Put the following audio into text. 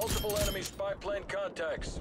Multiple enemy spy plane contacts.